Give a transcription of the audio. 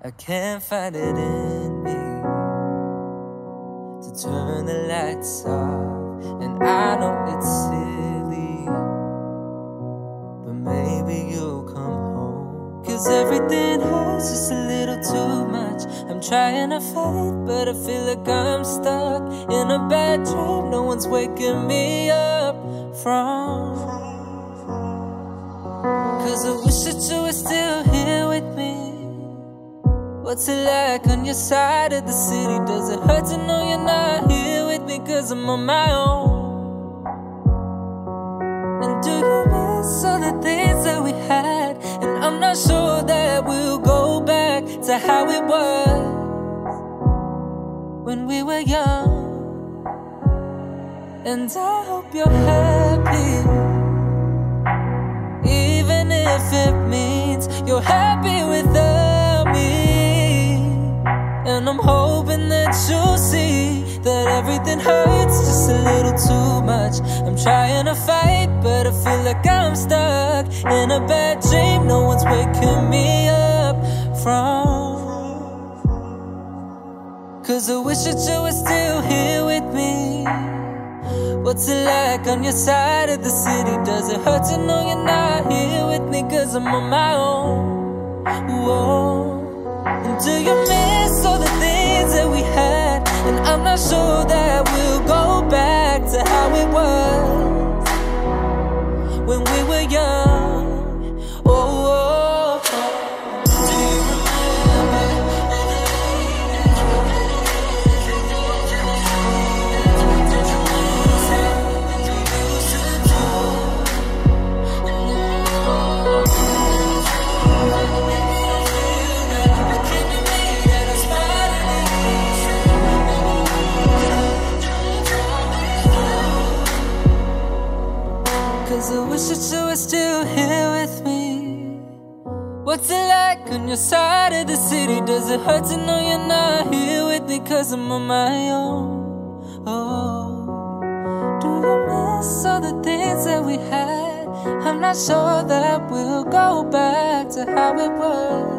I can't find it in me to turn the lights off, and I know it's silly, but maybe you'll come home. Cause everything hurts just a little too much. I'm trying to fight, but I feel like I'm stuck in a bad dream. No one's waking me up from. Cause I wish that you were still. What's it like on your side of the city? Does it hurt to know you're not here with me? Cause I'm on my own. And do you miss all the things that we had? And I'm not sure that we'll go back to how it was when we were young. And I hope you're happy. Even if it means you're happy without me. And I'm hoping that you'll see that everything hurts just a little too much. I'm trying to fight, but I feel like I'm stuck in a bad dream. No one's waking me up from. Cause I wish that you were still here with me. What's it like on your side of the city? Does it hurt to know you're not here with me? Cause I'm on my own. Whoa. Do you Cause I wish that you were still here with me. What's it like on your side of the city? Does it hurt to know you're not here with me? Cause I'm on my own. Oh, do you miss all the things that we had? I'm not sure that we'll go back to how it was